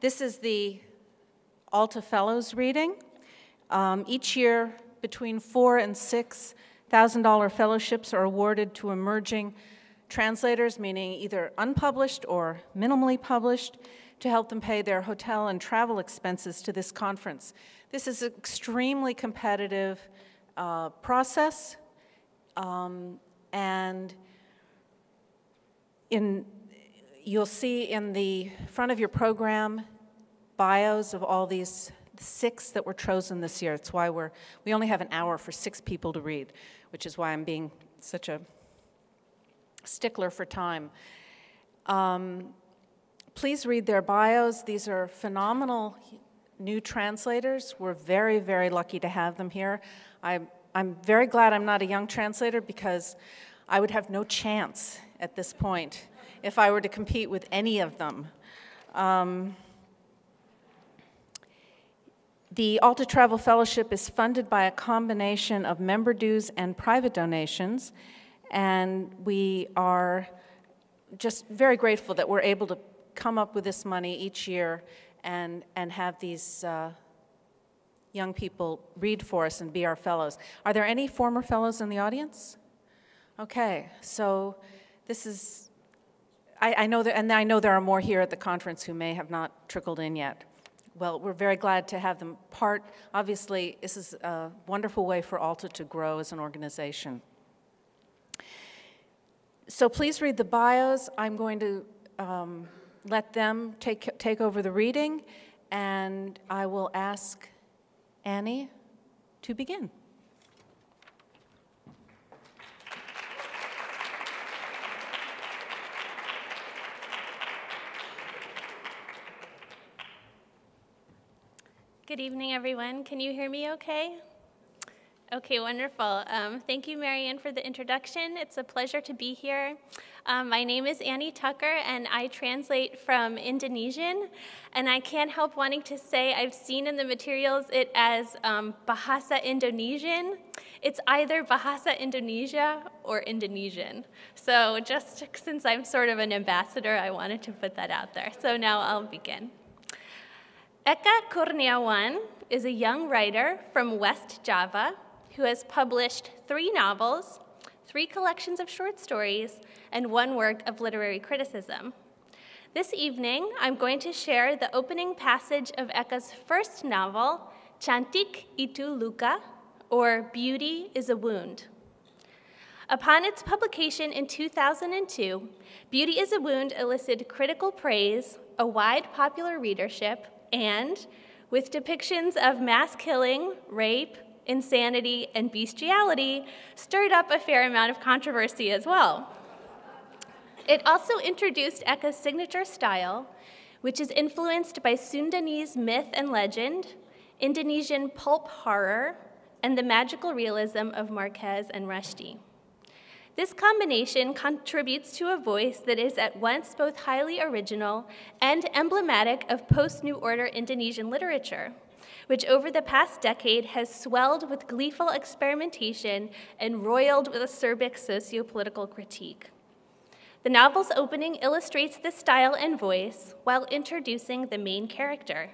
This is the Alta Fellows reading. Um, each year, between four and six thousand dollar fellowships are awarded to emerging translators, meaning either unpublished or minimally published, to help them pay their hotel and travel expenses to this conference. This is an extremely competitive uh, process, um, and in, you'll see in the front of your program bios of all these six that were chosen this year. It's why we're, we only have an hour for six people to read, which is why I'm being such a stickler for time. Um, please read their bios. These are phenomenal new translators. We're very, very lucky to have them here. I, I'm very glad I'm not a young translator because I would have no chance at this point if I were to compete with any of them. Um, the Alta Travel Fellowship is funded by a combination of member dues and private donations, and we are just very grateful that we're able to come up with this money each year and, and have these uh, young people read for us and be our fellows. Are there any former fellows in the audience? Okay, so this is, I, I know that, and I know there are more here at the conference who may have not trickled in yet. Well, we're very glad to have them part. Obviously, this is a wonderful way for Alta to grow as an organization. So please read the bios. I'm going to um, let them take, take over the reading, and I will ask Annie to begin. Good evening, everyone. Can you hear me okay? Okay, wonderful. Um, thank you, Marian, for the introduction. It's a pleasure to be here. Um, my name is Annie Tucker, and I translate from Indonesian. And I can't help wanting to say I've seen in the materials it as um, Bahasa Indonesian. It's either Bahasa Indonesia or Indonesian. So just since I'm sort of an ambassador, I wanted to put that out there. So now I'll begin. Eka Kurniawan is a young writer from West Java who has published three novels, three collections of short stories, and one work of literary criticism. This evening, I'm going to share the opening passage of Eka's first novel, Cantik Itu Luka, or Beauty is a Wound. Upon its publication in 2002, Beauty is a Wound elicited critical praise, a wide popular readership, and, with depictions of mass killing, rape, insanity, and bestiality, stirred up a fair amount of controversy as well. It also introduced Eka's signature style, which is influenced by Sundanese myth and legend, Indonesian pulp horror, and the magical realism of Marquez and Rushdie. This combination contributes to a voice that is at once both highly original and emblematic of post-New Order Indonesian literature, which over the past decade has swelled with gleeful experimentation and roiled with acerbic socio-political critique. The novel's opening illustrates this style and voice while introducing the main character,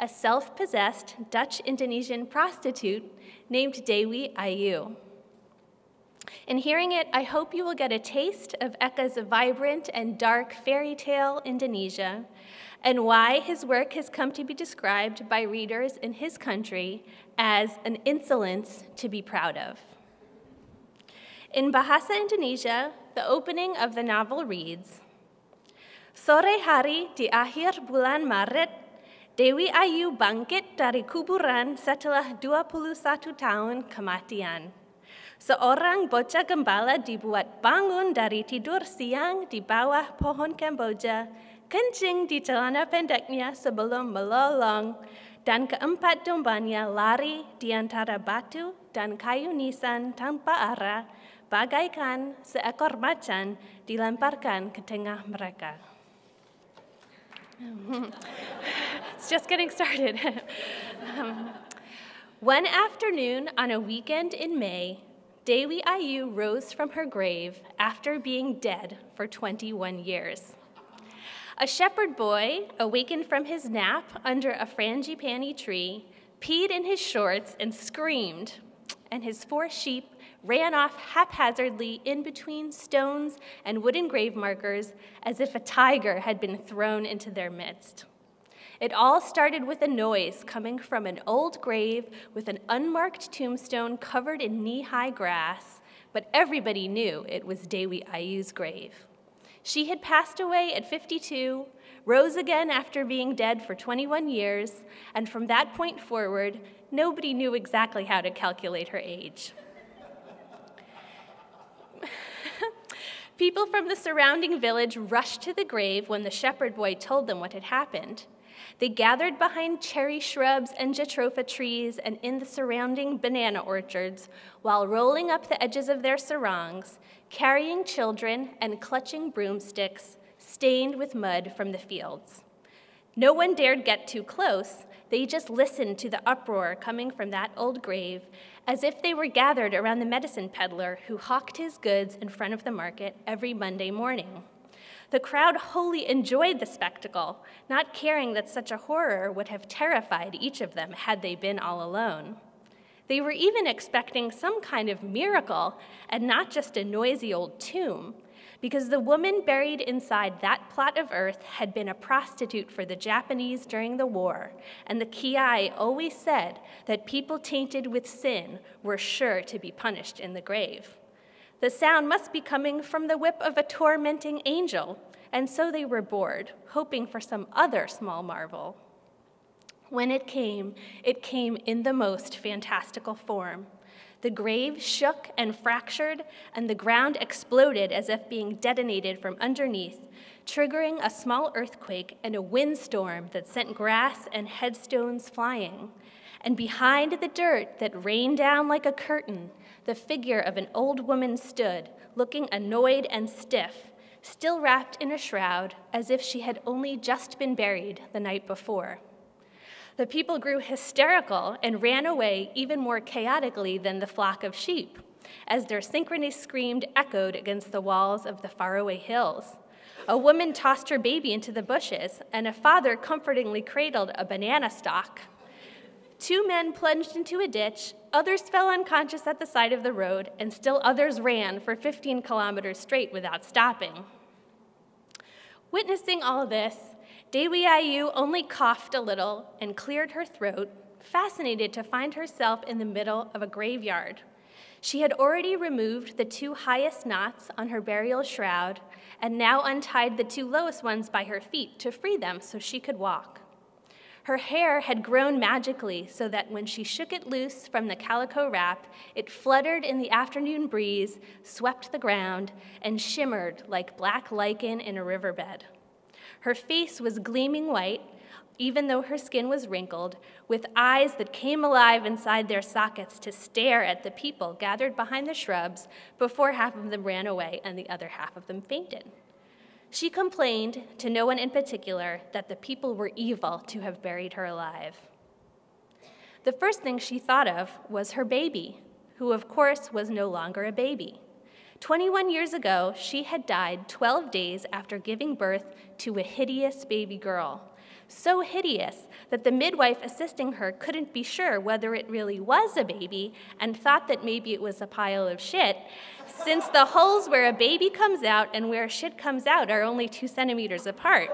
a self-possessed Dutch-Indonesian prostitute named Dewi Ayu. In hearing it, I hope you will get a taste of Eka's vibrant and dark fairy tale Indonesia and why his work has come to be described by readers in his country as an insolence to be proud of. In Bahasa Indonesia, the opening of the novel reads, Sore hari di akhir bulan Maret, Dewi Ayu bangkit dari kuburan setelah 21 tahun kematian. Seorang bocah gembala dibuat bangun dari tidur siang di bawah pohon Kamboja, kencing di celana pendeknya sebelum melolong, dan keempat dombanya lari di antara batu dan kayu nisan tanpa arah, bagaikan seekor macan dilemparkan ke tengah mereka. it's just getting started. um, one afternoon on a weekend in May, Dewi Ayu rose from her grave after being dead for 21 years. A shepherd boy awakened from his nap under a frangipani tree, peed in his shorts, and screamed, and his four sheep ran off haphazardly in between stones and wooden grave markers as if a tiger had been thrown into their midst. It all started with a noise coming from an old grave with an unmarked tombstone covered in knee high grass, but everybody knew it was Dewi Ayu's grave. She had passed away at 52, rose again after being dead for 21 years, and from that point forward, nobody knew exactly how to calculate her age. People from the surrounding village rushed to the grave when the shepherd boy told them what had happened. They gathered behind cherry shrubs and jatropha trees and in the surrounding banana orchards while rolling up the edges of their sarongs, carrying children and clutching broomsticks stained with mud from the fields. No one dared get too close. They just listened to the uproar coming from that old grave as if they were gathered around the medicine peddler who hawked his goods in front of the market every Monday morning. The crowd wholly enjoyed the spectacle, not caring that such a horror would have terrified each of them had they been all alone. They were even expecting some kind of miracle and not just a noisy old tomb, because the woman buried inside that plot of earth had been a prostitute for the Japanese during the war, and the Kiai always said that people tainted with sin were sure to be punished in the grave. The sound must be coming from the whip of a tormenting angel, and so they were bored, hoping for some other small marvel. When it came, it came in the most fantastical form. The grave shook and fractured, and the ground exploded as if being detonated from underneath, triggering a small earthquake and a windstorm that sent grass and headstones flying. And behind the dirt that rained down like a curtain, the figure of an old woman stood, looking annoyed and stiff, still wrapped in a shroud, as if she had only just been buried the night before. The people grew hysterical and ran away even more chaotically than the flock of sheep, as their synchrony screamed echoed against the walls of the faraway hills. A woman tossed her baby into the bushes, and a father comfortingly cradled a banana stalk. Two men plunged into a ditch, others fell unconscious at the side of the road, and still others ran for 15 kilometers straight without stopping. Witnessing all this, Dewi Ayu only coughed a little and cleared her throat, fascinated to find herself in the middle of a graveyard. She had already removed the two highest knots on her burial shroud and now untied the two lowest ones by her feet to free them so she could walk. Her hair had grown magically so that when she shook it loose from the calico wrap, it fluttered in the afternoon breeze, swept the ground, and shimmered like black lichen in a riverbed. Her face was gleaming white, even though her skin was wrinkled, with eyes that came alive inside their sockets to stare at the people gathered behind the shrubs before half of them ran away and the other half of them fainted. She complained, to no one in particular, that the people were evil to have buried her alive. The first thing she thought of was her baby, who, of course, was no longer a baby. 21 years ago, she had died 12 days after giving birth to a hideous baby girl. So hideous that the midwife assisting her couldn't be sure whether it really was a baby and thought that maybe it was a pile of shit, since the holes where a baby comes out and where shit comes out are only two centimeters apart.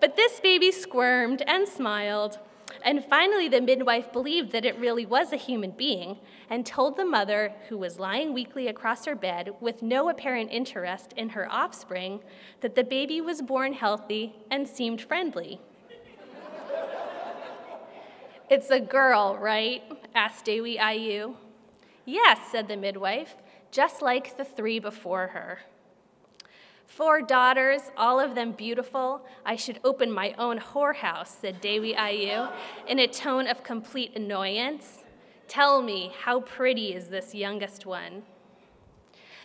But this baby squirmed and smiled, and finally the midwife believed that it really was a human being and told the mother, who was lying weakly across her bed with no apparent interest in her offspring, that the baby was born healthy and seemed friendly. it's a girl, right? asked Dewi Ayu. Yes, said the midwife, just like the three before her. Four daughters, all of them beautiful. I should open my own whorehouse, said Dewi Ayu in a tone of complete annoyance. Tell me, how pretty is this youngest one?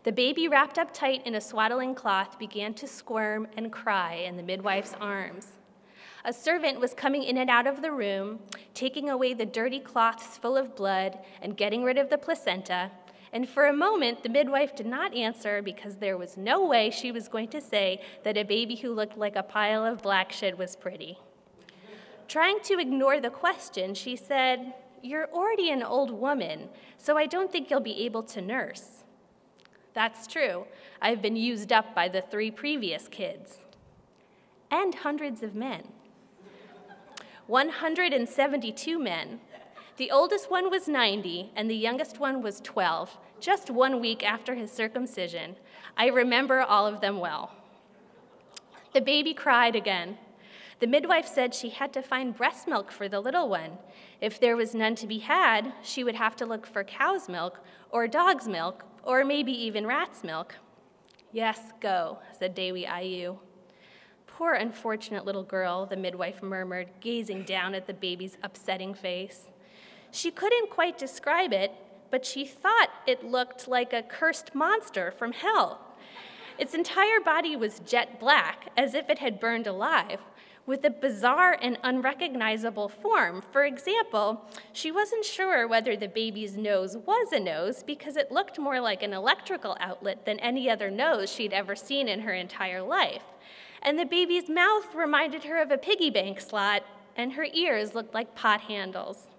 The baby, wrapped up tight in a swaddling cloth, began to squirm and cry in the midwife's arms. A servant was coming in and out of the room, taking away the dirty cloths full of blood and getting rid of the placenta, And for a moment, the midwife did not answer because there was no way she was going to say that a baby who looked like a pile of black shit was pretty. Trying to ignore the question, she said, You're already an old woman, so I don't think you'll be able to nurse. That's true. I've been used up by the three previous kids. And hundreds of men. 172 men, the oldest one was 90, and the youngest one was 12, just one week after his circumcision. I remember all of them well. The baby cried again. The midwife said she had to find breast milk for the little one. If there was none to be had, she would have to look for cow's milk or dog's milk or maybe even rat's milk. Yes, go, said Dewi Ayu. Poor unfortunate little girl, the midwife murmured, gazing down at the baby's upsetting face. She couldn't quite describe it, but she thought it looked like a cursed monster from hell. Its entire body was jet black, as if it had burned alive, with a bizarre and unrecognizable form. For example, she wasn't sure whether the baby's nose was a nose because it looked more like an electrical outlet than any other nose she'd ever seen in her entire life. And the baby's mouth reminded her of a piggy bank slot, and her ears looked like pot handles.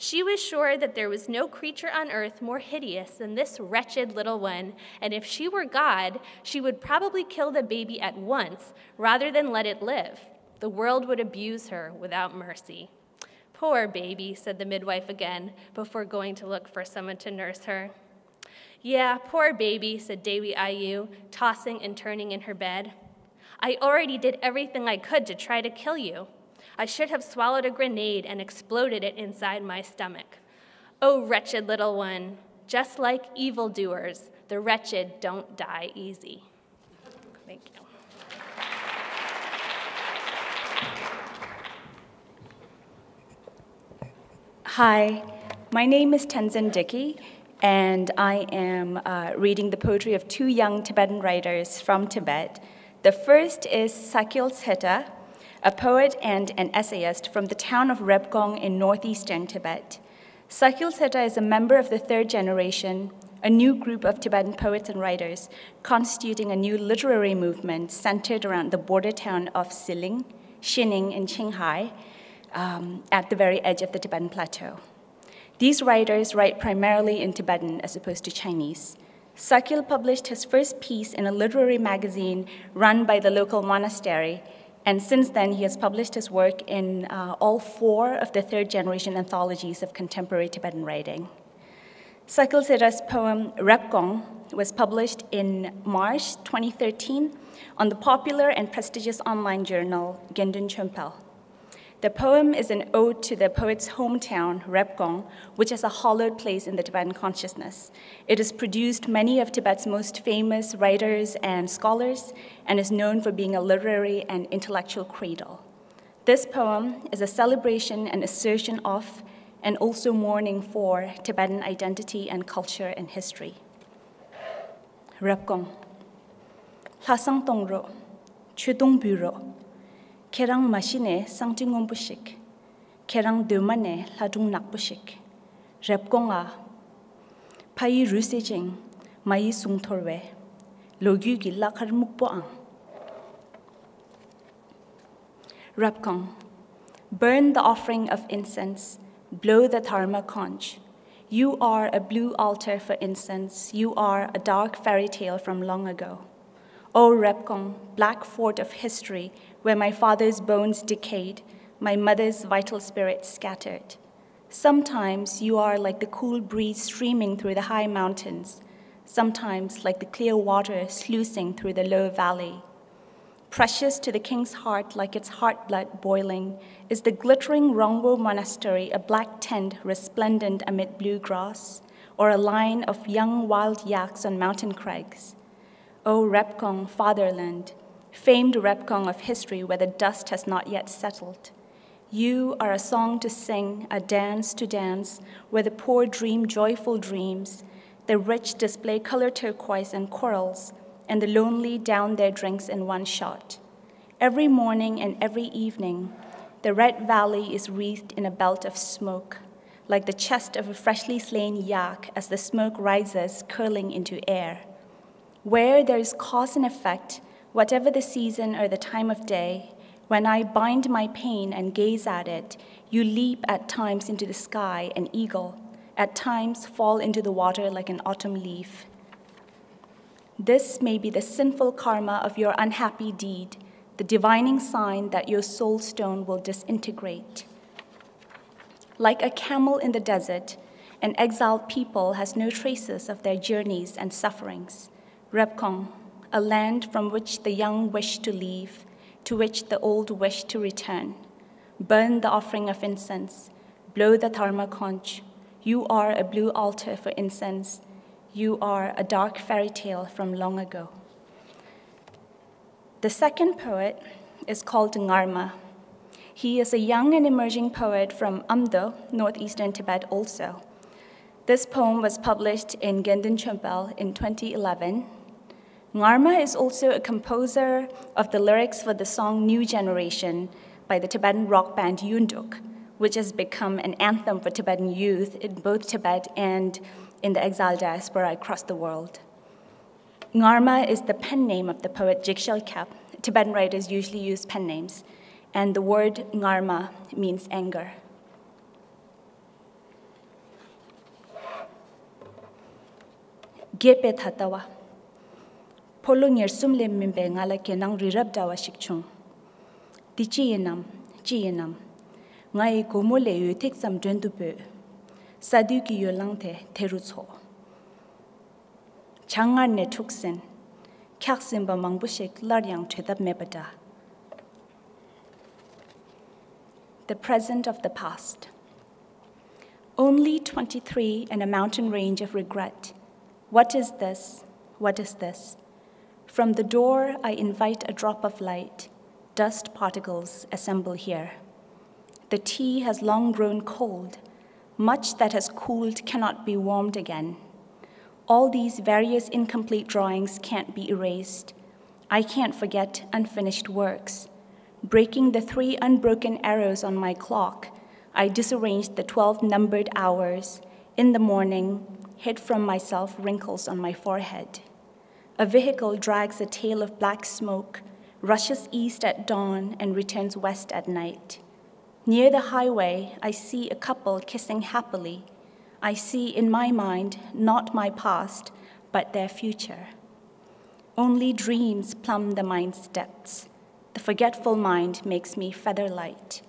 She was sure that there was no creature on earth more hideous than this wretched little one, and if she were God, she would probably kill the baby at once rather than let it live. The world would abuse her without mercy. Poor baby, said the midwife again, before going to look for someone to nurse her. Yeah, poor baby, said Dewi Ayu, tossing and turning in her bed. I already did everything I could to try to kill you. I should have swallowed a grenade and exploded it inside my stomach. Oh, wretched little one, just like evildoers, the wretched don't die easy. Thank you. Hi, my name is Tenzin Dickie, and I am uh, reading the poetry of two young Tibetan writers from Tibet. The first is Sakil Seta, a poet and an essayist from the town of Repkong in northeastern Tibet. Sakil Seta is a member of the third generation, a new group of Tibetan poets and writers constituting a new literary movement centered around the border town of Siling, Xining in Qinghai, um, at the very edge of the Tibetan plateau. These writers write primarily in Tibetan as opposed to Chinese. Sakil published his first piece in a literary magazine run by the local monastery and since then, he has published his work in uh, all four of the third generation anthologies of contemporary Tibetan writing. Sakil Seta's poem Repkong was published in March 2013 on the popular and prestigious online journal Gendun Chompel. The poem is an ode to the poet's hometown, Repkong, which is a hallowed place in the Tibetan consciousness. It has produced many of Tibet's most famous writers and scholars and is known for being a literary and intellectual cradle. This poem is a celebration and assertion of, and also mourning for, Tibetan identity and culture and history. Buro, kerang machine sangting bushik, kerang domane ladung bushik, repkonga, pai rusejing, mai sung torwe, logyu gi lakar mukpo ang. Repkong, burn the offering of incense, blow the dharma conch. You are a blue altar for incense, you are a dark fairy tale from long ago. O Repkong, black fort of history, where my father's bones decayed, my mother's vital spirit scattered. Sometimes you are like the cool breeze streaming through the high mountains, sometimes like the clear water sluicing through the low valley. Precious to the king's heart, like its heart blood boiling, is the glittering Rongbo monastery, a black tent resplendent amid blue grass, or a line of young wild yaks on mountain crags. O Repkong, fatherland, famed Repkong of history where the dust has not yet settled. You are a song to sing, a dance to dance, where the poor dream joyful dreams, the rich display color turquoise and corals, and the lonely down their drinks in one shot. Every morning and every evening, the red valley is wreathed in a belt of smoke. like the chest of a freshly slain yak as the smoke rises, curling into air. Where there is cause and effect, whatever the season or the time of day, when I bind my pain and gaze at it, you leap at times into the sky, an eagle, at times fall into the water like an autumn leaf. This may be the sinful karma of your unhappy deed, the divining sign that your soul stone will disintegrate. Like a camel in the desert, an exiled people has no traces of their journeys and sufferings. Repkong, a land from which the young wish to leave, to which the old wish to return. Burn the offering of incense, blow the dharma conch. You are a blue altar for incense, you are a dark fairy tale from long ago. The second poet is called Ngarma. He is a young and emerging poet from Amdo, northeastern Tibet, also. This poem was published in Gendun Chompel in 2011. Ngarma is also a composer of the lyrics for the song New Generation by the Tibetan rock band Yunduk, which has become an anthem for Tibetan youth in both Tibet and in the exile diaspora across the world. Ngarma is the pen name of the poet Jigshel Kep. Tibetan writers usually use pen names, and the word Ngarma means anger. Gepe pholo ngyer sum le mim be nga ke nang ri rap dawa shik chung. Ti chi ye nam chi ye nam. Nga e gomo le yu thik sam dren du pe. Sadu ki yo lang the theru cho. Changar ne thuk sen. Khyak sen ba mang bu shek lar yang thedap me bata the present of the past. Only 23 and a mountain range of regret. What is this? What is this? From the door i invite a drop of light dust particles assemble here the tea has long grown cold much that has cooled cannot be warmed again. All these various incomplete drawings can't be erased. I can't forget unfinished works. Breaking the three unbroken arrows on my clock, I disarranged the 12 numbered hours. In the morning, hid from myself wrinkles on my forehead. A vehicle drags a tail of black smoke, rushes east at dawn, and returns west at night. Near the highway, I see a couple kissing happily. I see in my mind not my past, but their future. Only dreams plumb the mind's depths. The forgetful mind makes me feather light.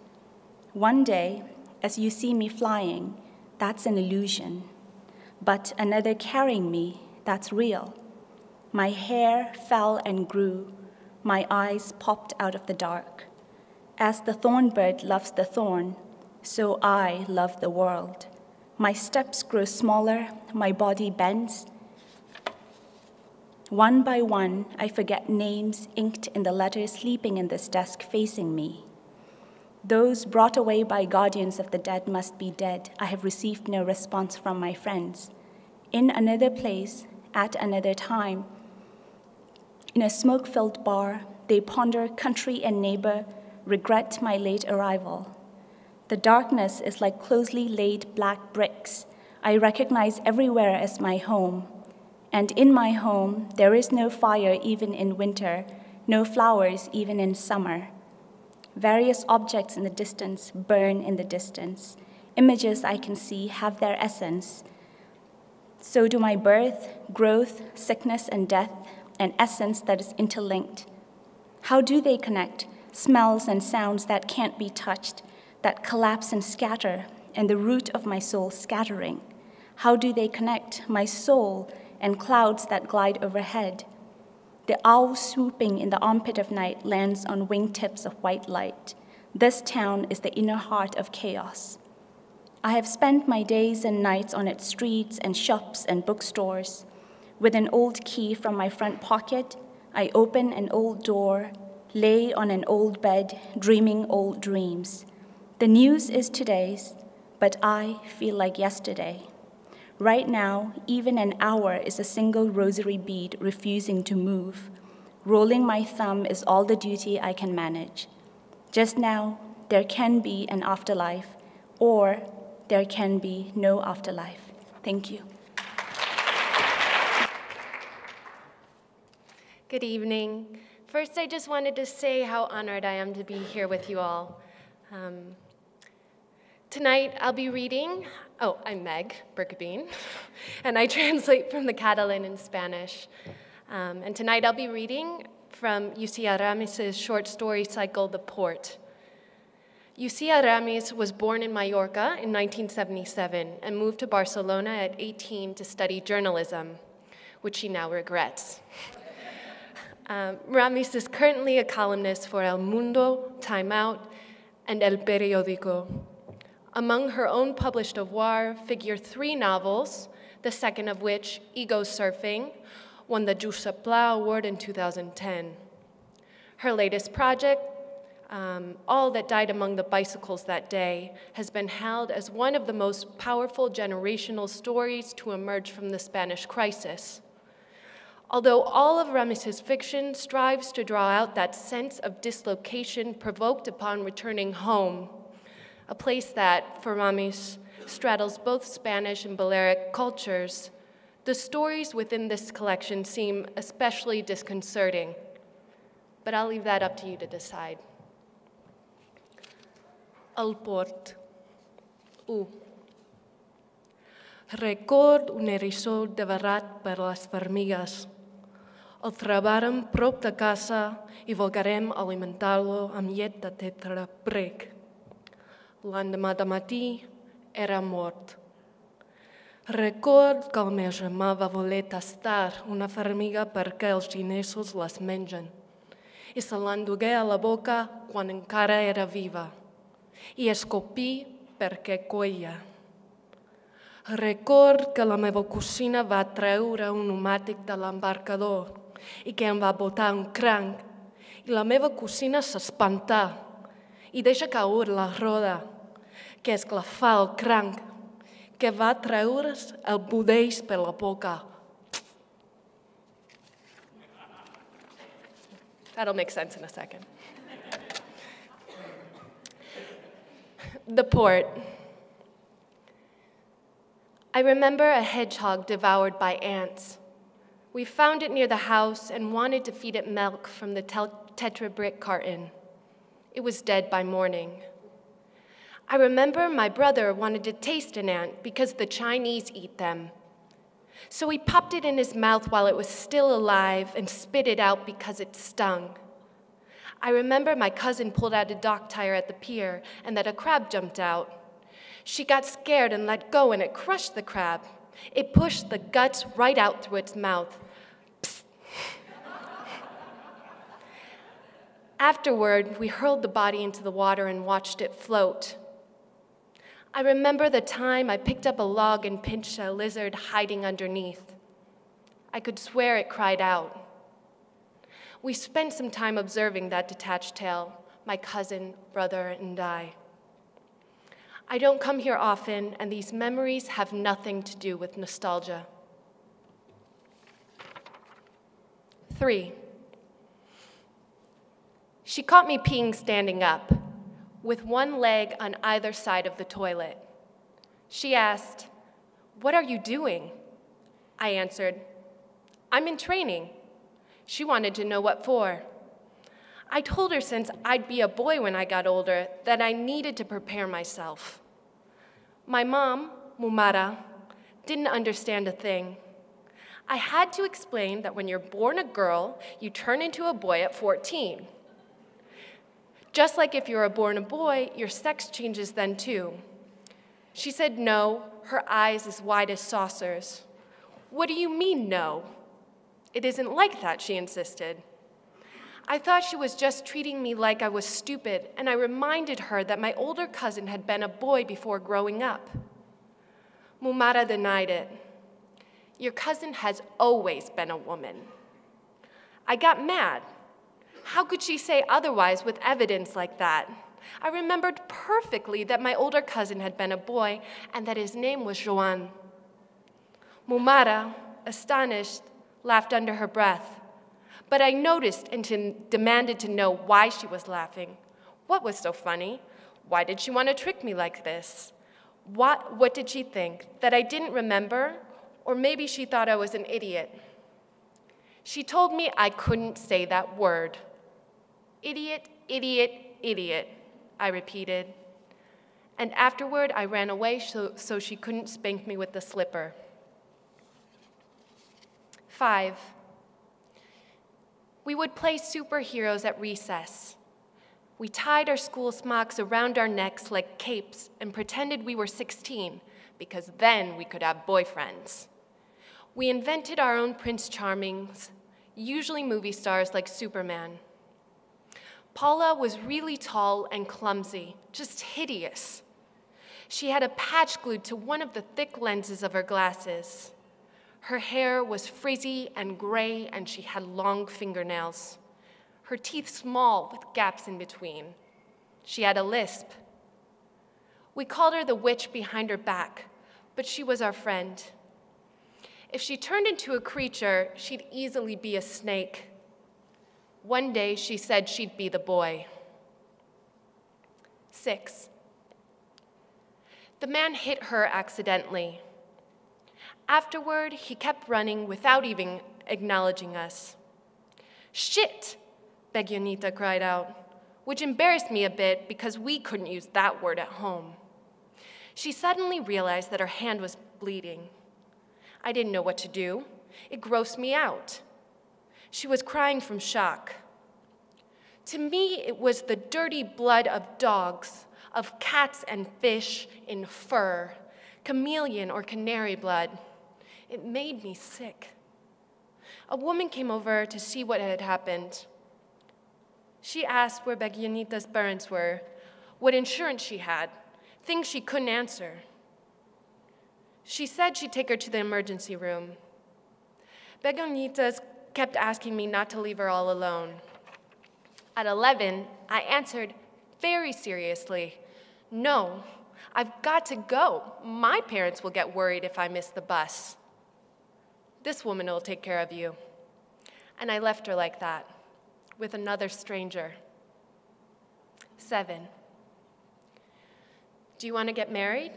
One day, as you see me flying, that's an illusion. But another carrying me, that's real. My hair fell and grew. My eyes popped out of the dark. As the thorn bird loves the thorn, so I love the world. My steps grow smaller, my body bends. One by one, I forget names inked in the letters sleeping in this desk facing me. Those brought away by guardians of the dead must be dead. I have received no response from my friends. In another place, at another time, in a smoke filled bar, they ponder country and neighbor, regret my late arrival. The darkness is like closely laid black bricks I recognize everywhere as my home. And in my home, there is no fire even in winter, no flowers even in summer. Various objects in the distance burn in the distance. Images I can see have their essence. So do my birth, growth, sickness, and death, an essence that is interlinked. How do they connect? smells and sounds that can't be touched, that collapse and scatter, and the root of my soul scattering? How do they connect my soul and clouds that glide overhead? The owl swooping in the armpit of night lands on wingtips of white light. This town is the inner heart of chaos. I have spent my days and nights on its streets and shops and bookstores. With an old key from my front pocket, I open an old door lay on an old bed, dreaming old dreams. The news is today's, but I feel like yesterday. Right now, even an hour is a single rosary bead refusing to move. Rolling my thumb is all the duty I can manage. Just now, there can be an afterlife, or there can be no afterlife. Thank you. Good evening. First, I just wanted to say how honored I am to be here with you all. Um, tonight, I'll be reading. Oh, I'm Meg Berkobien, and I translate from the Catalan and Spanish. Um, and tonight, I'll be reading from Llucia Ramis' short story cycle, The Port. Llucia Ramis was born in Mallorca in 1977 and moved to Barcelona at 18 to study journalism, which she now regrets. Um, Ramis is currently a columnist for El Mundo, Time Out, and El Periódico. Among her own published oeuvre figure three novels, the second of which, Ego Surfing, won the Josep Pla Award in 2010. Her latest project, um, All That Died Among the Bicycles That Day, has been held as one of the most powerful generational stories to emerge from the Spanish crisis. Although all of Ramis's fiction strives to draw out that sense of dislocation provoked upon returning home, a place that, for Ramis, straddles both Spanish and Balearic cultures, the stories within this collection seem especially disconcerting. But I'll leave that up to you to decide. El port. U. Record un eriçó devorat per les formigues. El trebàrem prop de casa i volgarem alimentar-lo amb llet de tetra brec. L'endemà de matí era mort. Record que el meu germà va voler tastar una formiga perquè els xinesos les mengen i se l'endugué a la boca quan encara era viva i escopí perquè coia. Record que la meva cosina va treure un pneumàtic de l'embarcador i que em va botar un cranc i la meva cosina s'espantà i deixa caure la roda, que esclafà el cranc, que va treure's el budeix per la boca. That'll make sense in a second. The port. I remember a hedgehog devoured by ants. We found it near the house and wanted to feed it milk from the Tetra Brick carton. It was dead by morning. I remember my brother wanted to taste an ant because the Chinese eat them. So he popped it in his mouth while it was still alive and spit it out because it stung. I remember my cousin pulled out a dock tire at the pier and that a crab jumped out. She got scared and let go, and it crushed the crab. It pushed the guts right out through its mouth. Afterward, we hurled the body into the water and watched it float. I remember the time I picked up a log and pinched a lizard hiding underneath. I could swear it cried out. We spent some time observing that detached tail, my cousin, brother, and I. I don't come here often, and these memories have nothing to do with nostalgia. Three, she caught me peeing standing up, with one leg on either side of the toilet. She asked, What are you doing? I answered, I'm in training. She wanted to know what for. I told her since I'd be a boy when I got older that I needed to prepare myself. My mom, Mumara, didn't understand a thing. I had to explain that when you're born a girl, you turn into a boy at 14. Just like if you're born a boy, your sex changes then too. She said no, her eyes as wide as saucers. What do you mean, no? It isn't like that, she insisted. I thought she was just treating me like I was stupid, and I reminded her that my older cousin had been a boy before growing up. Mumara denied it. Your cousin has always been a woman. I got mad. How could she say otherwise with evidence like that? I remembered perfectly that my older cousin had been a boy and that his name was Joan. Mumara, astonished, laughed under her breath. But I noticed and t- demanded to know why she was laughing. What was so funny? Why did she want to trick me like this? What, what did she think? That I didn't remember? Or maybe she thought I was an idiot. She told me I couldn't say that word. Idiot, idiot, idiot, I repeated. And afterward, I ran away so, so she couldn't spank me with the slipper. Five, we would play superheroes at recess. We tied our school smocks around our necks like capes and pretended we were 16 because then we could have boyfriends. We invented our own Prince Charmings, usually movie stars like Superman. Paula was really tall and clumsy, just hideous. She had a patch glued to one of the thick lenses of her glasses. Her hair was frizzy and gray, and she had long fingernails. Her teeth small with gaps in between. She had a lisp. We called her the witch behind her back, but she was our friend. If she turned into a creature, she'd easily be a snake. One day she said she'd be the boy. Six. The man hit her accidentally. Afterward, he kept running without even acknowledging us. Shit, Begoñita cried out, which embarrassed me a bit because we couldn't use that word at home. She suddenly realized that her hand was bleeding. I didn't know what to do. It grossed me out. She was crying from shock. To me, it was the dirty blood of dogs, of cats and fish in fur, chameleon or canary blood. It made me sick. A woman came over to see what had happened. She asked where Begoñita's parents were, what insurance she had, things she couldn't answer. She said she'd take her to the emergency room. Begoñita's kept asking me not to leave her all alone. At 11, I answered very seriously, No, I've got to go. My parents will get worried if I miss the bus. This woman will take care of you. And I left her like that, with another stranger. Seven. Do you want to get married?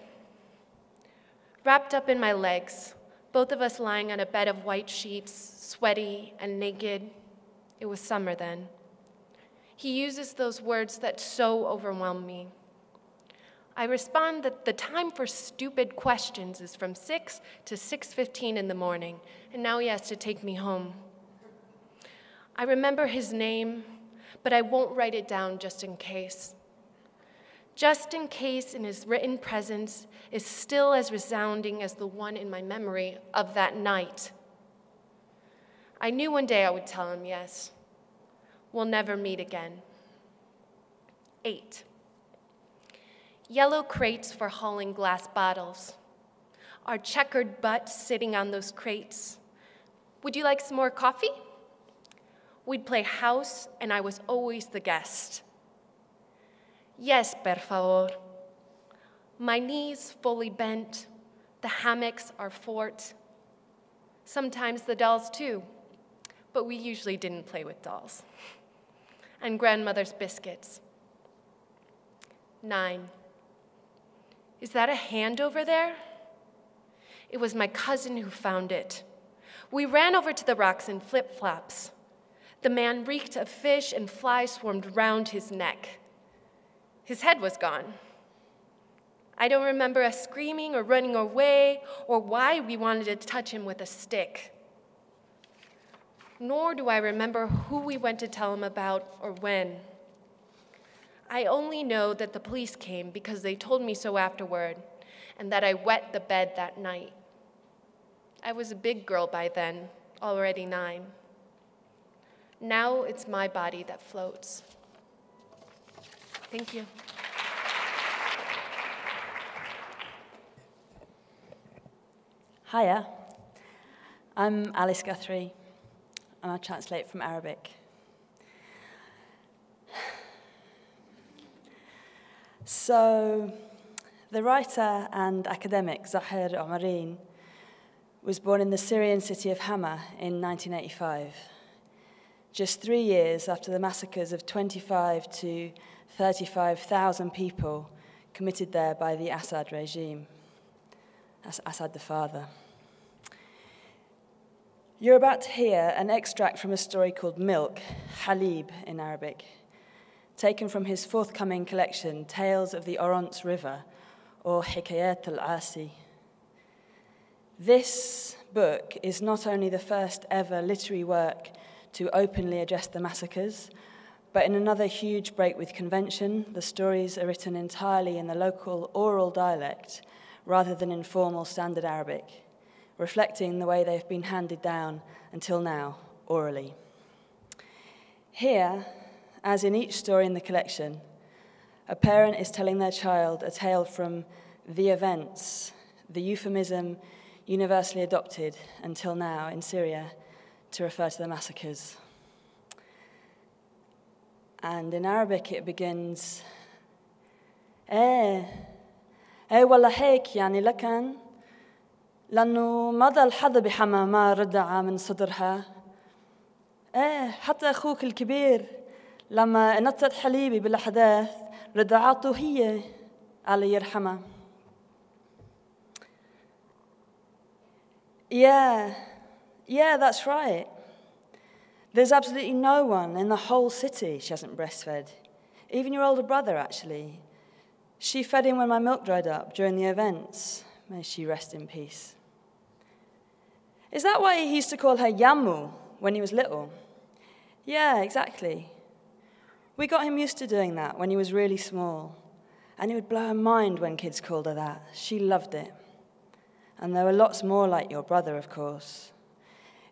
Wrapped up in my legs, both of us lying on a bed of white sheets, sweaty and naked. It was summer then. He uses those words that so overwhelm me. I respond that the time for stupid questions is from 6 to 6:15 in the morning, and now he has to take me home. I remember his name, but I won't write it down just in case. Just in case in his written presence is still as resounding as the one in my memory of that night. I knew one day I would tell him yes. We'll never meet again. Eight yellow crates for hauling glass bottles, our checkered butts sitting on those crates. Would you like some more coffee? We'd play house, and I was always the guest. Yes, per favor. My knees fully bent, the hammocks are fort. Sometimes the dolls too, but we usually didn't play with dolls. And grandmother's biscuits. Nine. Is that a hand over there? It was my cousin who found it. We ran over to the rocks in flip flops. The man reeked of fish, and flies swarmed round his neck. His head was gone. I don't remember us screaming or running away or why we wanted to touch him with a stick. Nor do I remember who we went to tell him about or when. I only know that the police came because they told me so afterward, and that I wet the bed that night. I was a big girl by then, already nine. Now it's my body that floats. Thank you. Hiya, I'm Alice Guthrie, and I translate from Arabic. So, the writer and academic Zaher Omareen was born in the Syrian city of Hama in 1985, just three years after the massacres of 25 to 35,000 people committed there by the Assad regime. That's Assad the father. You're about to hear an extract from a story called Milk, Halib in Arabic, taken from his forthcoming collection, Tales of the Orontes River, or Hikayat al Asi. This book is not only the first ever literary work to openly address the massacres, but in another huge break with convention, the stories are written entirely in the local oral dialect rather than in formal standard Arabic reflecting the way they have been handed down until now, orally. Here, as in each story in the collection, a parent is telling their child a tale from the events, the euphemism universally adopted until now in Syria to refer to the massacres. And in Arabic it begins, Eh, eh walahek yani lakan, لأنه ما ضل حدا بحما ما ردع من صدرها إيه حتى أخوك الكبير لما نطت حليبي بالأحداث رضعته هي على يرحمها Yeah, yeah, that's right. There's absolutely no one in the whole city she hasn't breastfed. Even your older brother, actually. She fed him when my milk dried up during the events. May she rest in peace. Is that why he used to call her Yamu when he was little? Yeah, exactly. We got him used to doing that when he was really small. And it would blow her mind when kids called her that. She loved it. And there were lots more like your brother, of course.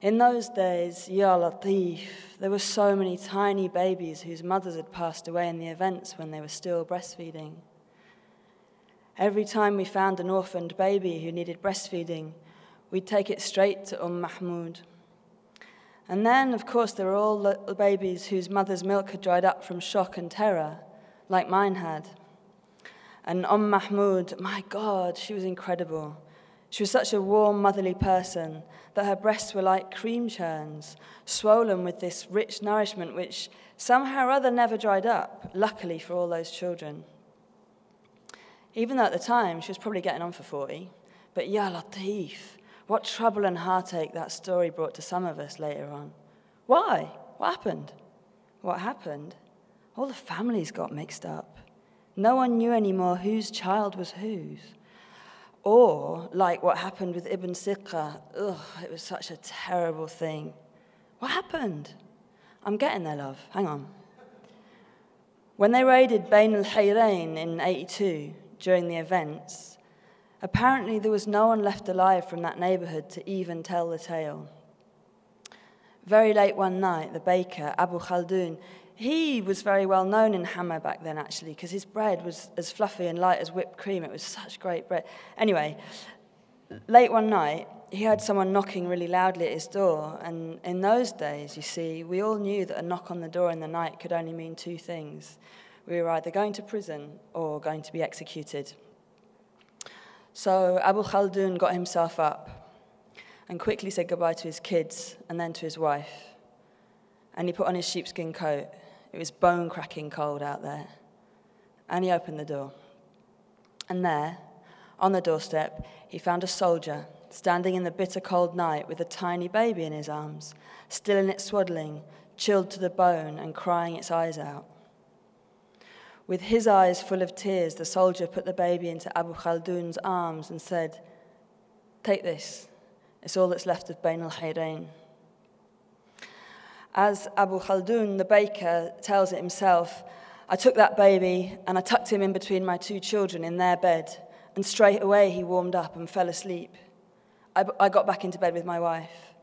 In those days, Ya Latif, there were so many tiny babies whose mothers had passed away in the events when they were still breastfeeding. Every time we found an orphaned baby who needed breastfeeding, we'd take it straight to Umm Mahmoud. And then, of course, there were all the babies whose mother's milk had dried up from shock and terror, like mine had. And Umm Mahmoud, my God, she was incredible. She was such a warm, motherly person that her breasts were like cream churns, swollen with this rich nourishment which somehow or other never dried up, luckily for all those children. Even though at the time she was probably getting on for 40, but Ya Latif, what trouble and heartache that story brought to some of us later on. Why? What happened? What happened? All the families got mixed up. No one knew anymore whose child was whose. Or, like what happened with Ibn Siqa, ugh, it was such a terrible thing. What happened? I'm getting there, love. Hang on. When they raided Bain al Hayrain in 82 during the events, Apparently, there was no one left alive from that neighborhood to even tell the tale. Very late one night, the baker, Abu Khaldun, he was very well known in Hama back then, actually, because his bread was as fluffy and light as whipped cream. It was such great bread. Anyway, late one night, he heard someone knocking really loudly at his door. And in those days, you see, we all knew that a knock on the door in the night could only mean two things. We were either going to prison or going to be executed. So Abu Khaldun got himself up and quickly said goodbye to his kids and then to his wife. And he put on his sheepskin coat. It was bone cracking cold out there. And he opened the door. And there, on the doorstep, he found a soldier standing in the bitter cold night with a tiny baby in his arms, still in its swaddling, chilled to the bone and crying its eyes out. With his eyes full of tears, the soldier put the baby into Abu Khaldun's arms and said, Take this. It's all that's left of Bain al Hayrain. As Abu Khaldun, the baker, tells it himself, I took that baby and I tucked him in between my two children in their bed, and straight away he warmed up and fell asleep. I, I got back into bed with my wife,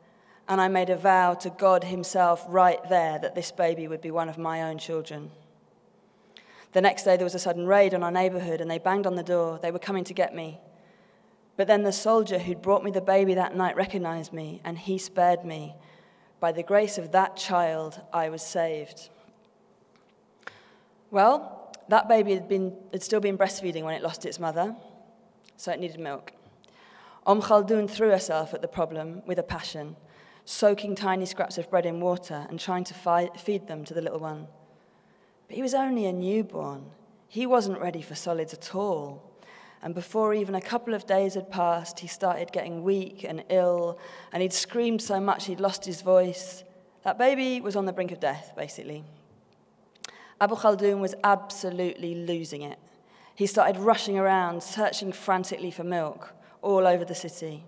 and I made a vow to God Himself right there that this baby would be one of my own children. The next day, there was a sudden raid on our neighborhood, and they banged on the door. They were coming to get me. But then the soldier who'd brought me the baby that night recognized me, and he spared me. By the grace of that child, I was saved. Well, that baby had, been, had still been breastfeeding when it lost its mother, so it needed milk. Om Khaldun threw herself at the problem with a passion, soaking tiny scraps of bread in water and trying to fi- feed them to the little one. But he was only a newborn. He wasn't ready for solids at all. And before even a couple of days had passed, he started getting weak and ill, and he'd screamed so much he'd lost his voice. That baby was on the brink of death, basically. Abu Khaldun was absolutely losing it. He started rushing around, searching frantically for milk all over the city.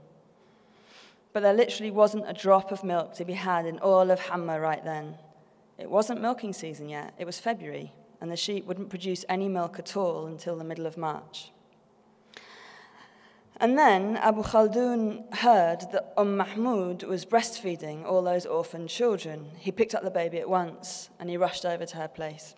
But there literally wasn't a drop of milk to be had in all of Hama right then. It wasn't milking season yet, it was February, and the sheep wouldn't produce any milk at all until the middle of March. And then Abu Khaldun heard that Umm Mahmud was breastfeeding all those orphan children. He picked up the baby at once and he rushed over to her place.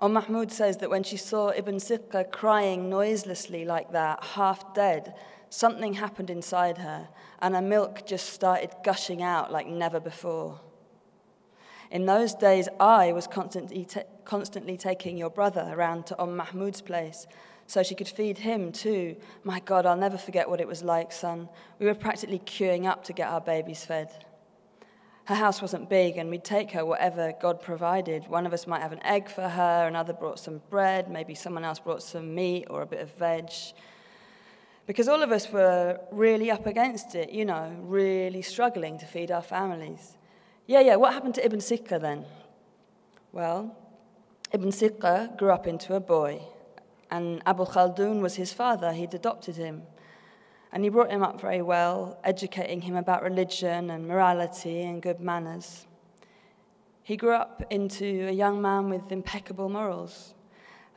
Umm Mahmud says that when she saw Ibn Siqqa crying noiselessly like that, half dead, something happened inside her, and her milk just started gushing out like never before. In those days, I was constantly, constantly taking your brother around to Umm Mahmud's place so she could feed him too. My God, I'll never forget what it was like, son. We were practically queuing up to get our babies fed. Her house wasn't big, and we'd take her whatever God provided. One of us might have an egg for her, another brought some bread, maybe someone else brought some meat or a bit of veg. Because all of us were really up against it, you know, really struggling to feed our families. Yeah, yeah, what happened to Ibn Siqqa then? Well, Ibn Siqqa grew up into a boy, and Abu Khaldun was his father. He'd adopted him. And he brought him up very well, educating him about religion and morality and good manners. He grew up into a young man with impeccable morals.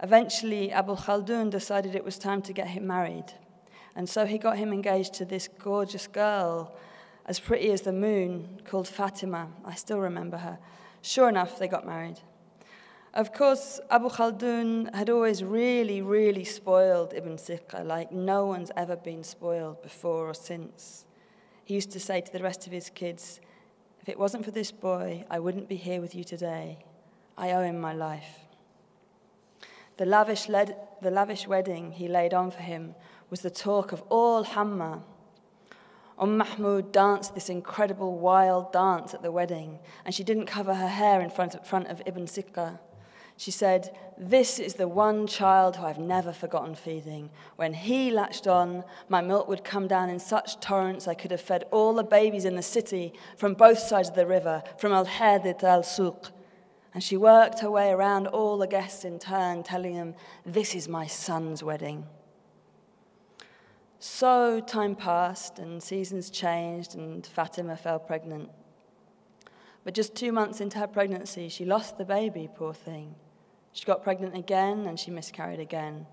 Eventually, Abu Khaldun decided it was time to get him married. And so he got him engaged to this gorgeous girl, as pretty as the moon, called Fatima. I still remember her. Sure enough, they got married. Of course, Abu Khaldun had always really, really spoiled Ibn Siqqa like no one's ever been spoiled before or since. He used to say to the rest of his kids, If it wasn't for this boy, I wouldn't be here with you today. I owe him my life. The lavish, led, the lavish wedding he laid on for him was the talk of all Hama. Umm Mahmoud danced this incredible wild dance at the wedding, and she didn't cover her hair in front of, front of Ibn Siqqa. She said, This is the one child who I've never forgotten feeding. When he latched on, my milk would come down in such torrents I could have fed all the babies in the city from both sides of the river, from Al Hadith Al Suq. And she worked her way around all the guests in turn, telling them, This is my son's wedding. So time passed, and seasons changed, and Fatima fell pregnant. But just two months into her pregnancy, she lost the baby, poor thing. She got pregnant again and she miscarried again.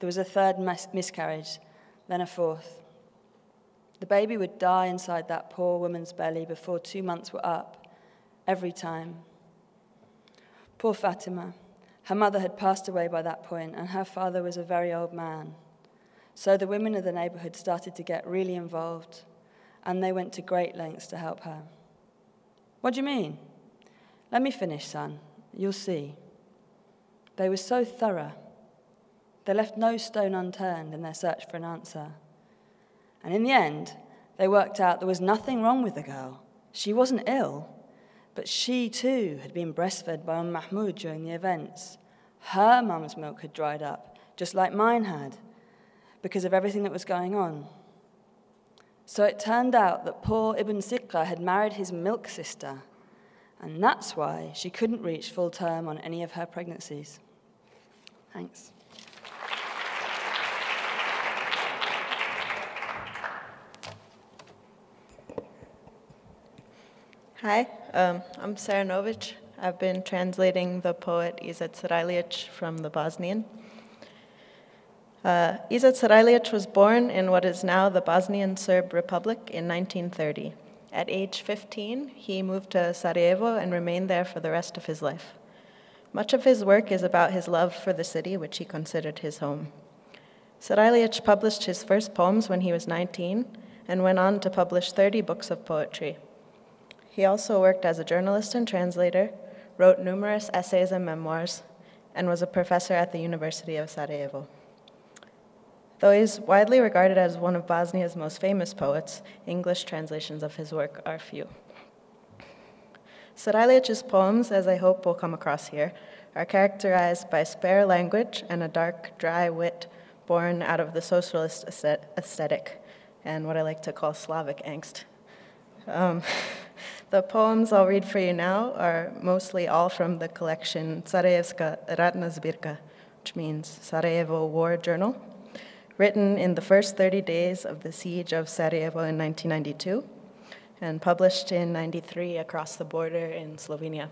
There was a third mis- miscarriage, then a fourth. The baby would die inside that poor woman's belly before two months were up, every time. Poor Fatima. Her mother had passed away by that point, and her father was a very old man. So the women of the neighborhood started to get really involved, and they went to great lengths to help her. What do you mean? Let me finish, son. You'll see. They were so thorough. They left no stone unturned in their search for an answer. And in the end, they worked out there was nothing wrong with the girl. She wasn't ill, but she too had been breastfed by Mahmud during the events. Her mum's milk had dried up, just like mine had, because of everything that was going on. So it turned out that poor Ibn Siqqa had married his milk sister, and that's why she couldn't reach full term on any of her pregnancies. Thanks. Hi, um, I'm Sara Novic. I've been translating the poet Izet Sarajlić from the Bosnian. Uh, Izet Sarajlić was born in what is now the Bosnian Serb Republic in 1930. At age 15, he moved to Sarajevo and remained there for the rest of his life. Much of his work is about his love for the city, which he considered his home. Sarajlić published his first poems when he was 19 and went on to publish 30 books of poetry. He also worked as a journalist and translator, wrote numerous essays and memoirs, and was a professor at the University of Sarajevo. Though he is widely regarded as one of Bosnia's most famous poets, English translations of his work are few. Sarajlić's poems, as I hope will come across here, are characterized by spare language and a dark, dry wit born out of the socialist aesthetic and what I like to call Slavic angst. Um, the poems I'll read for you now are mostly all from the collection Sarajevska Ratna Zbirka, which means Sarajevo War Journal, written in the first 30 days of the siege of Sarajevo in 1992 and published in 93 across the border in Slovenia.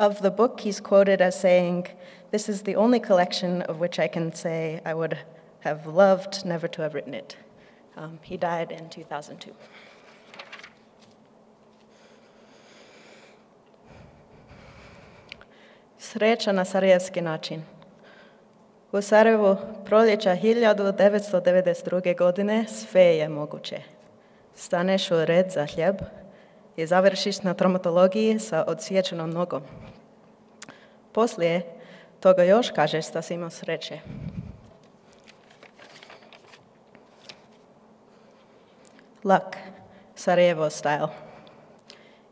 Of the book, he's quoted as saying, This is the only collection of which I can say I would have loved never to have written it. Um, he died in 2002. Sreća na sarajevski način. U Sarajevu proljeća 1992. godine sve je moguće. Staneš u red za hljeb i završiš na traumatologiji sa odsječenom nogom. Poslije toga još kažeš da si imao sreće. Luck, Sarajevo style.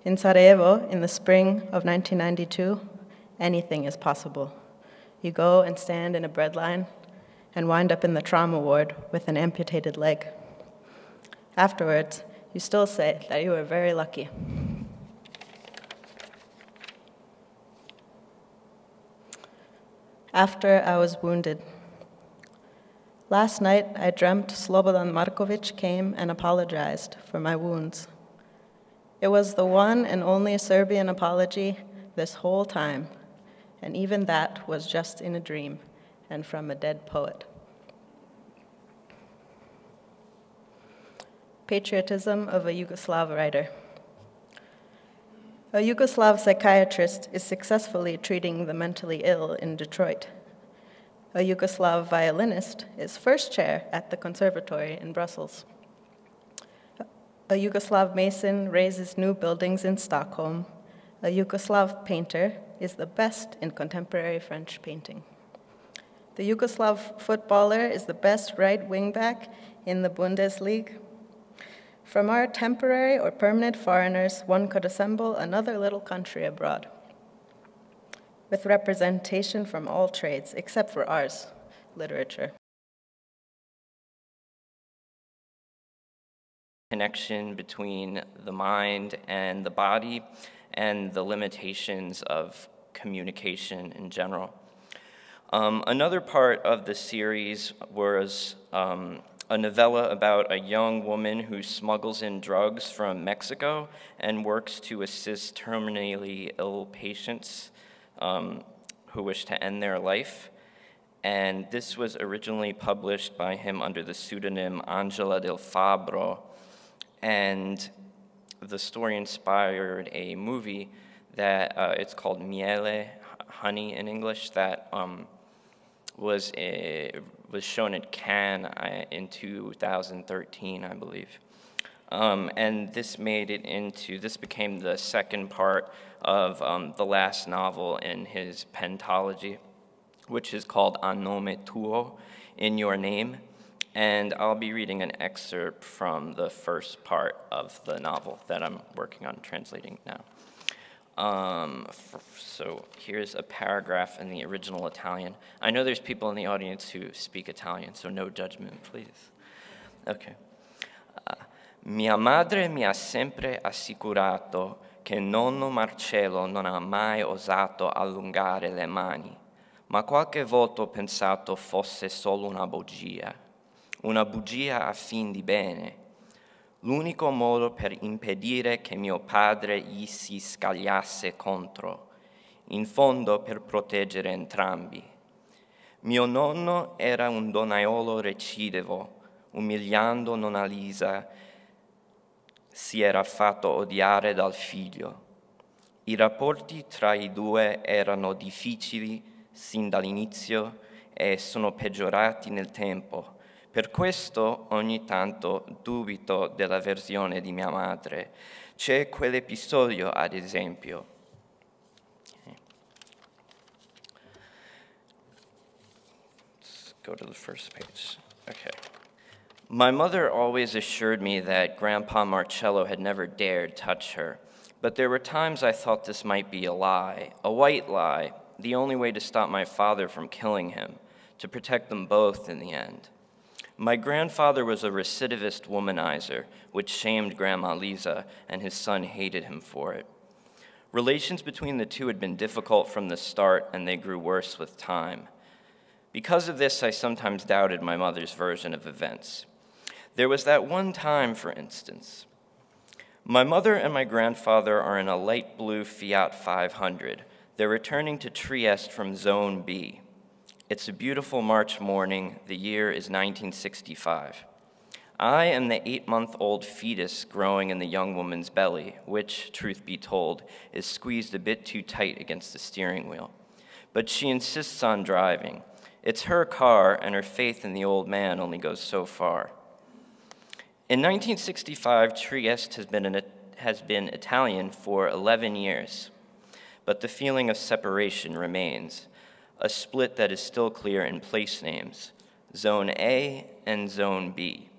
In Sarajevo, in the spring of 1992, anything is possible. You go and stand in a bread line and wind up in the trauma ward with an amputated leg. Afterwards, you still say that you were very lucky. After I was wounded, last night I dreamt Slobodan Markovic came and apologized for my wounds. It was the one and only Serbian apology this whole time, and even that was just in a dream and from a dead poet. Patriotism of a Yugoslav writer. A Yugoslav psychiatrist is successfully treating the mentally ill in Detroit. A Yugoslav violinist is first chair at the conservatory in Brussels. A Yugoslav mason raises new buildings in Stockholm. A Yugoslav painter is the best in contemporary French painting. The Yugoslav footballer is the best right wing back in the Bundesliga from our temporary or permanent foreigners, one could assemble another little country abroad with representation from all trades, except for ours, literature. Connection between the mind and the body and the limitations of communication in general. Um, another part of the series was um, a novella about a young woman who smuggles in drugs from Mexico and works to assist terminally ill patients um, who wish to end their life. And this was originally published by him under the pseudonym Angela del Fabbro. And the story inspired a movie that uh, it's called Miele, Honey in English, that um, was a, was shown at Cannes uh, in 2013, I believe. Um, and this made it into, this became the second part of um, the last novel in his pentology, which is called A Nome Tuo, In Your Name. And I'll be reading an excerpt from the first part of the novel that I'm working on translating now. Um, so here's a paragraph in the original Italian. I know there's people in the audience who speak Italian, so no judgment, please. Okay. Uh, mia madre mi ha sempre assicurato che nonno Marcello non ha mai osato allungare le mani, ma qualche volta ho pensato fosse solo una bugia, una bugia a fin di bene l'unico modo per impedire che mio padre gli si scagliasse contro, in fondo per proteggere entrambi. Mio nonno era un donaiolo recidivo, umiliando nonna Lisa, si era fatto odiare dal figlio. I rapporti tra i due erano difficili sin dall'inizio e sono peggiorati nel tempo per questo ogni tanto dubito della versione di mia madre. C'è quell'episodio, ad esempio. Let's go to the first page. Okay. My mother always assured me that Grandpa Marcello had never dared touch her, But there were times I thought this might be a lie, a white lie, the only way to stop my father from killing him, to protect them both in the end. My grandfather was a recidivist womanizer, which shamed Grandma Lisa, and his son hated him for it. Relations between the two had been difficult from the start, and they grew worse with time. Because of this, I sometimes doubted my mother's version of events. There was that one time, for instance. My mother and my grandfather are in a light blue Fiat 500. They're returning to Trieste from Zone B. It's a beautiful March morning. The year is 1965. I am the eight month old fetus growing in the young woman's belly, which, truth be told, is squeezed a bit too tight against the steering wheel. But she insists on driving. It's her car, and her faith in the old man only goes so far. In 1965, Trieste has been, an, has been Italian for 11 years, but the feeling of separation remains, a split that is still clear in place names Zone A and Zone B,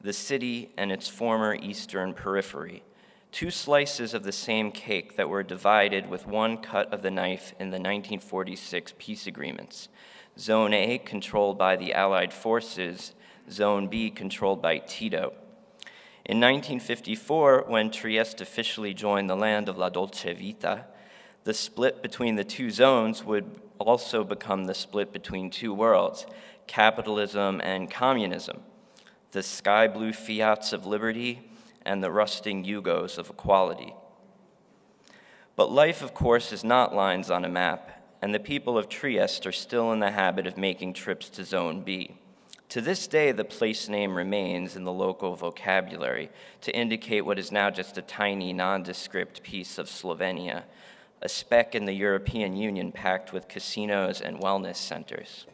the city and its former eastern periphery, two slices of the same cake that were divided with one cut of the knife in the 1946 peace agreements. Zone A controlled by the Allied forces, Zone B controlled by Tito. In 1954, when Trieste officially joined the land of La Dolce Vita, the split between the two zones would also become the split between two worlds, capitalism and communism, the sky blue fiats of liberty and the rusting Yugos of equality. But life, of course, is not lines on a map and the people of Trieste are still in the habit of making trips to Zone B. To this day, the place name remains in the local vocabulary to indicate what is now just a tiny, nondescript piece of Slovenia, a speck in the European Union packed with casinos and wellness centers.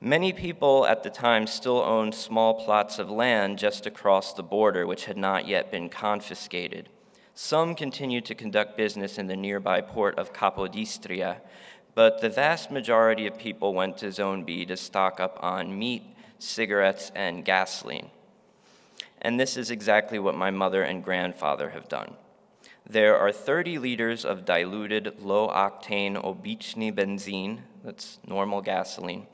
Many people at the time still owned small plots of land just across the border, which had not yet been confiscated. Some continued to conduct business in the nearby port of Capodistria, but the vast majority of people went to Zone B to stock up on meat, cigarettes, and gasoline. And this is exactly what my mother and grandfather have done. There are 30 liters of diluted low octane obichny benzene, that's normal gasoline,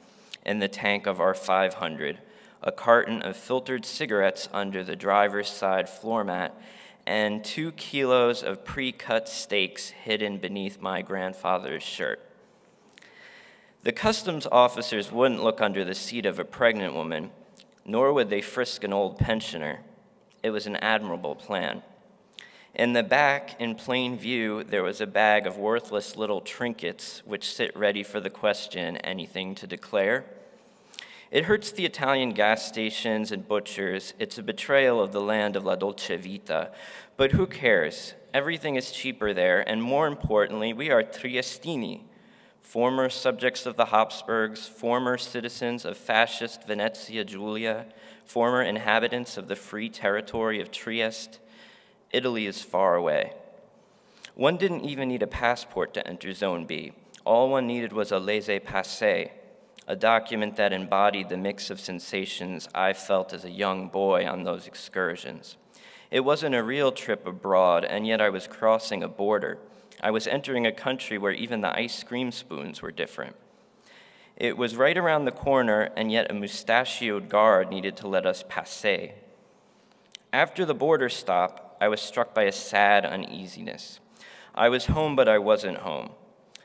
in the tank of our 500, a carton of filtered cigarettes under the driver's side floor mat, and two kilos of pre cut steaks hidden beneath my grandfather's shirt. The customs officers wouldn't look under the seat of a pregnant woman, nor would they frisk an old pensioner. It was an admirable plan. In the back, in plain view, there was a bag of worthless little trinkets which sit ready for the question anything to declare? It hurts the Italian gas stations and butchers. It's a betrayal of the land of La Dolce Vita. But who cares? Everything is cheaper there, and more importantly, we are Triestini, former subjects of the Habsburgs, former citizens of fascist Venezia Giulia, former inhabitants of the free territory of Trieste. Italy is far away. One didn't even need a passport to enter Zone B. All one needed was a laissez-passer, a document that embodied the mix of sensations I felt as a young boy on those excursions. It wasn't a real trip abroad, and yet I was crossing a border. I was entering a country where even the ice cream spoons were different. It was right around the corner, and yet a mustachioed guard needed to let us passe. After the border stop, I was struck by a sad uneasiness. I was home, but I wasn't home.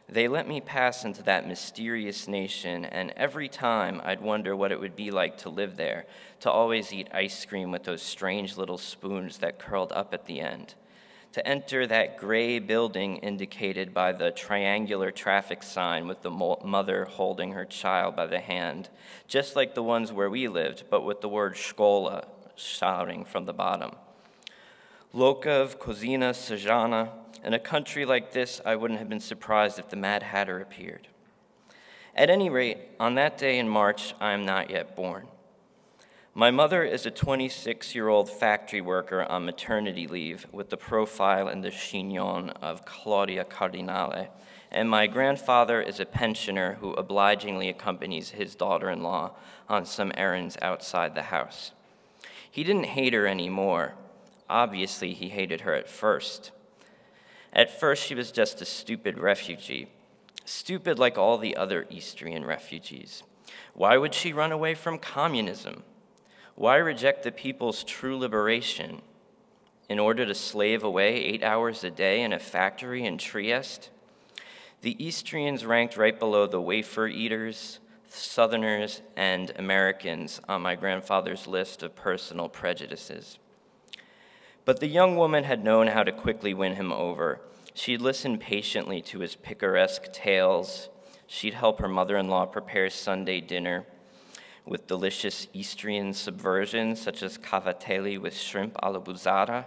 They let me pass into that mysterious nation, and every time I'd wonder what it would be like to live there, to always eat ice cream with those strange little spoons that curled up at the end, to enter that gray building indicated by the triangular traffic sign with the mother holding her child by the hand, just like the ones where we lived, but with the word Szkola shouting from the bottom. Lokev, Kozina, Sežana, in a country like this, I wouldn't have been surprised if the Mad Hatter appeared. At any rate, on that day in March, I am not yet born. My mother is a 26 year old factory worker on maternity leave with the profile and the chignon of Claudia Cardinale, and my grandfather is a pensioner who obligingly accompanies his daughter in law on some errands outside the house. He didn't hate her anymore, Obviously, he hated her at first. At first, she was just a stupid refugee, stupid like all the other Istrian refugees. Why would she run away from communism? Why reject the people's true liberation in order to slave away eight hours a day in a factory in Trieste? The Istrians ranked right below the wafer eaters, Southerners, and Americans on my grandfather's list of personal prejudices. But the young woman had known how to quickly win him over. She'd listen patiently to his picaresque tales. She'd help her mother in law prepare Sunday dinner with delicious Istrian subversions such as cavatelli with shrimp alla buzzata.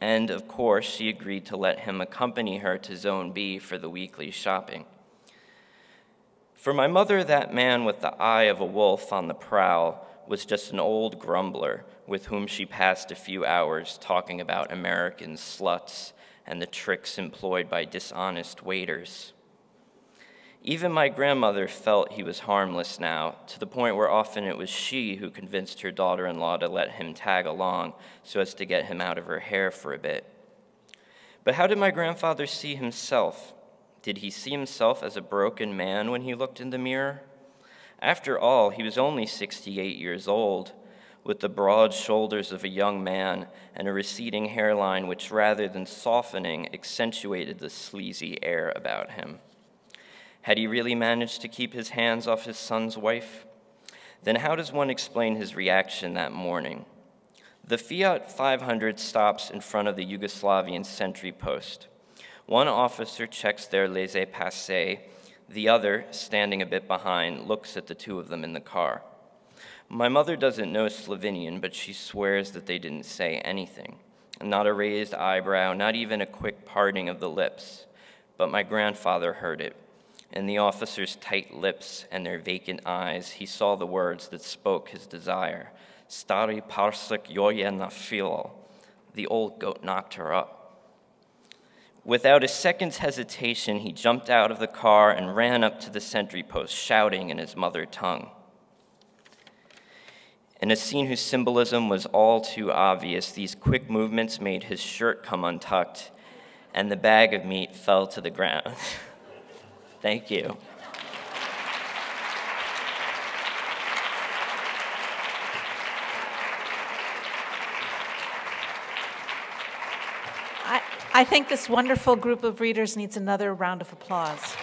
And of course, she agreed to let him accompany her to Zone B for the weekly shopping. For my mother, that man with the eye of a wolf on the prowl was just an old grumbler with whom she passed a few hours talking about American sluts and the tricks employed by dishonest waiters. Even my grandmother felt he was harmless now, to the point where often it was she who convinced her daughter in law to let him tag along so as to get him out of her hair for a bit. But how did my grandfather see himself? Did he see himself as a broken man when he looked in the mirror? After all, he was only 68 years old, with the broad shoulders of a young man and a receding hairline which, rather than softening, accentuated the sleazy air about him. Had he really managed to keep his hands off his son's wife? Then how does one explain his reaction that morning? The Fiat 500 stops in front of the Yugoslavian sentry post. One officer checks their laissez passer, the other, standing a bit behind, looks at the two of them in the car. My mother doesn't know Slovenian, but she swears that they didn't say anything. Not a raised eyebrow, not even a quick parting of the lips. But my grandfather heard it. In the officer's tight lips and their vacant eyes, he saw the words that spoke his desire. Stari parsek na filo. The old goat knocked her up. Without a second's hesitation, he jumped out of the car and ran up to the sentry post, shouting in his mother tongue. In a scene whose symbolism was all too obvious, these quick movements made his shirt come untucked, and the bag of meat fell to the ground. Thank you. I, think this wonderful group of readers needs another round of applause.